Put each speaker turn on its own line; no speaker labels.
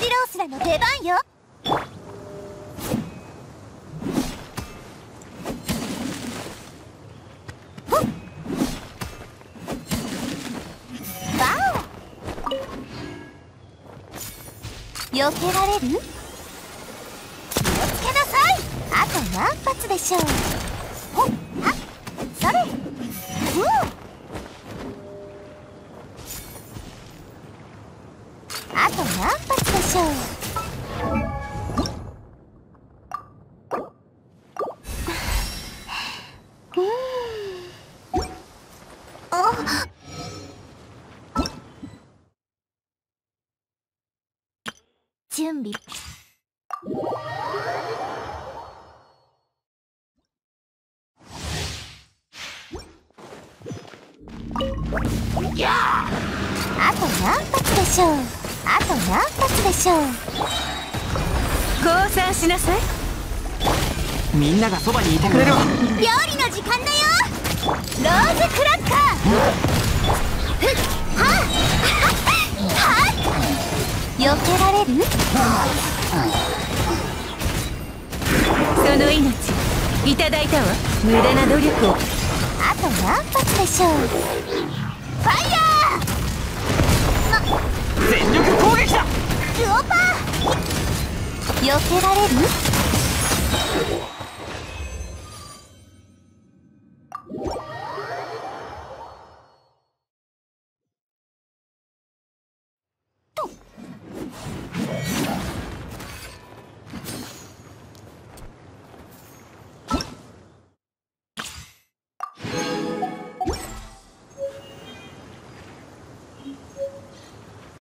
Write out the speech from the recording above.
ジロースらの出番よ。避けられる？気をつけなさい。あと何発でしょうと何発でしょう？あ準備。あと何発でしょう？あと何発でしょう？
降参しなさい。
みんながそばにいてくれるわ。
料理の時間だよ。ローズクラッカー。はっはっ避けられる？
その命いただいたわ。無駄な努力を。
あと何発でしょう？ファイヤ
全
避けられる？